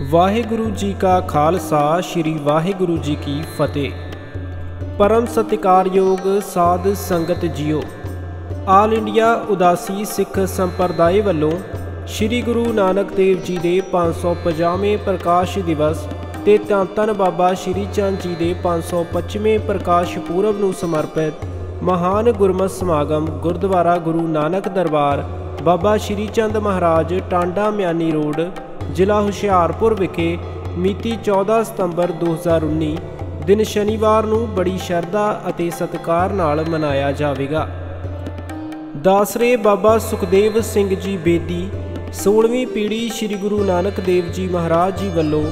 ਵਾਹਿਗੁਰੂ ਜੀ ਕਾ ਖਾਲਸਾ, ਸ੍ਰੀ ਵਾਹਿਗੁਰੂ ਜੀ ਕੀ ਫਤਿਹ। ਪਰਮ ਸਤਿਕਾਰਯੋਗ ਸਾਧ ਸੰਗਤ ਜੀਓ, ਆਲ ਇੰਡੀਆ ਉਦਾਸੀ ਸਿੱਖ ਸੰਪਰਦਾਇ ਵੱਲੋਂ ਸ੍ਰੀ ਗੁਰੂ ਨਾਨਕ ਦੇਵ ਜੀ ਦੇ 550ਵੇਂ ਪ੍ਰਕਾਸ਼ ਦਿਵਸ ਤੇ ਧੰਨ ਧੰਨ ਬਾਬਾ ਸ਼੍ਰੀ ਚੰਦ ਜੀ ਦੇ 525ਵੇਂ ਪ੍ਰਕਾਸ਼ ਪੁਰਬ ਨੂੰ ਸਮਰਪਿਤ ਮਹਾਨ ਗੁਰਮਤਿ ਸਮਾਗਮ ਗੁਰਦੁਆਰਾ ਗੁਰੂ ਨਾਨਕ ਦਰਬਾਰ ਬਾਬਾ ਸ਼੍ਰੀ ਚੰਦ ਮਹਾਰਾਜ ਟਾਂਡਾ ਮਿਆਨੀ ਰੋਡ ਜ਼ਿਲ੍ਹਾ ਹੁਸ਼ਿਆਰਪੁਰ ਵਿਖੇ ਮਿਤੀ 14 ਸਤੰਬਰ 2019 ਦਿਨ ਸ਼ਨੀਵਾਰ ਨੂੰ ਬੜੀ ਸ਼ਰਧਾ ਅਤੇ ਸਤਿਕਾਰ ਨਾਲ ਮਨਾਇਆ ਜਾਵੇਗਾ। ਦਾਸਰੇ ਬਾਬਾ ਸੁਖਦੇਵ ਸਿੰਘ ਜੀ ਬੇਦੀ 16ਵੀਂ ਪੀੜ੍ਹੀ ਸ੍ਰੀ ਗੁਰੂ ਨਾਨਕ ਦੇਵ ਜੀ ਮਹਾਰਾਜ ਜੀ ਵੱਲੋਂ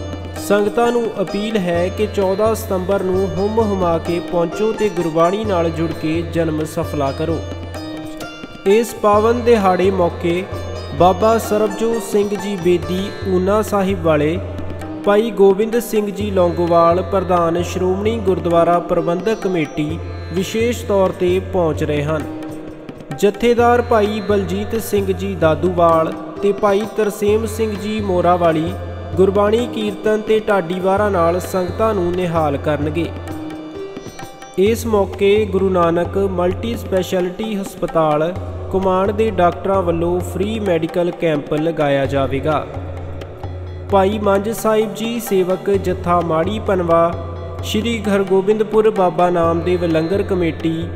ਸੰਗਤਾਂ ਨੂੰ ਅਪੀਲ ਹੈ ਕਿ 14 ਸਤੰਬਰ ਨੂੰ ਹੁਮ ਹੁਮਾ ਕੇ ਪਹੁੰਚੋ ਤੇ ਗੁਰਬਾਣੀ ਨਾਲ ਜੁੜ ਕੇ ਜਨਮ ਸਫਲਾ ਕਰੋ। ਇਸ ਪਾਵਨ ਦਿਹਾੜੇ ਮੌਕੇ ਬਾਬਾ ਸਰਬਜੋਤ ਸਿੰਘ ਜੀ ਬੇਦੀ ਊਨਾ ਸਾਹਿਬ ਵਾਲੇ, ਭਾਈ ਗੋਬਿੰਦ ਸਿੰਘ ਜੀ ਲੌਂਗੋਵਾਲ ਪ੍ਰਧਾਨ ਸ਼੍ਰੋਮਣੀ ਗੁਰਦੁਆਰਾ ਪ੍ਰਬੰਧਕ ਕਮੇਟੀ ਵਿਸ਼ੇਸ਼ ਤੌਰ ਤੇ ਪਹੁੰਚ ਰਹੇ ਹਨ। ਜਥੇਦਾਰ ਭਾਈ ਬਲਜੀਤ ਸਿੰਘ ਜੀ ਦਾਦੂਵਾਲ ਤੇ ਭਾਈ ਤਰਸੇਮ ਸਿੰਘ ਜੀ ਮੋਰਾਵਾਲੀ ਗੁਰਬਾਣੀ ਕੀਰਤਨ ਤੇ ਢਾਡੀਵਾਰਾਂ ਨਾਲ ਸੰਗਤਾਂ ਨੂੰ ਨਿਹਾਲ ਕਰਨਗੇ। ਇਸ ਮੌਕੇ ਗੁਰੂ ਨਾਨਕ ਮਲਟੀ ਸਪੈਸ਼ਲਿਟੀ ਹਸਪਤਾਲ ਕੁਮਾਨ ਦੇ ਡਾਕਟਰਾਂ ਵੱਲੋਂ ਫ੍ਰੀ ਮੈਡੀਕਲ ਕੈਂਪ ਲਗਾਇਆ ਜਾਵੇਗਾ। ਭਾਈ ਮੰਜ ਸਾਹਿਬ ਜੀ, ਸੇਵਕ ਜਥਾ ਮਾੜੀ ਪਨਵਾ, ਸ਼੍ਰੀ ਹਰਗੋਬਿੰਦਪੁਰ ਬਾਬਾ ਨਾਮਦੇਵ ਲੰਗਰ ਕਮੇਟੀ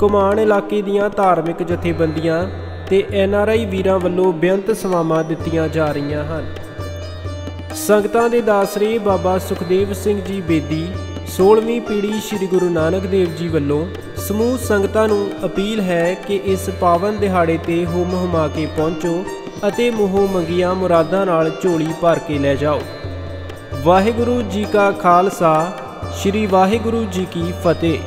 ਕੁਮਾਨ ਇਲਾਕੇ ਦੀਆਂ ਧਾਰਮਿਕ ਜਥੇਬੰਦੀਆਂ ਤੇ ਆਈ ਵੀਰਾਂ ਵੱਲੋਂ ਬੇਅੰਤ ਸੇਵਾਵਾਂ ਦਿੱਤੀਆਂ ਜਾ ਰਹੀਆਂ ਹਨ। ਸੰਗਤਾਂ ਦੇ ਦਾਸਰੇ ਬਾਬਾ ਸੁਖਦੇਵ ਸਿੰਘ ਜੀ ਬੇਦੀ 16ਵੀਂ ਪੀੜ੍ਹੀ ਸ੍ਰੀ ਗੁਰੂ ਨਾਨਕ ਦੇਵ ਜੀ ਵੱਲੋਂ ਸਮੂਹ ਸੰਗਤਾਂ ਨੂੰ ਅਪੀਲ ਹੈ ਕਿ ਇਸ ਪਾਵਨ ਦਿਹਾੜੇ ਤੇ ਹੁਮ ਹੁਮਾ ਕੇ ਪਹੁੰਚੋ ਅਤੇ ਮੂੰਹ ਮੰਗੀਆਂ ਮੁਰਾਦਾਂ ਨਾਲ ਝੋਲੀ ਭਰ ਕੇ ਲੈ ਜਾਓ। ਵਾਹਿਗੁਰੂ ਜੀ ਕਾ ਖਾਲਸਾ, ਸ੍ਰੀ ਵਾਹਿਗੁਰੂ ਜੀ ਕੀ ਫਤਿਹ।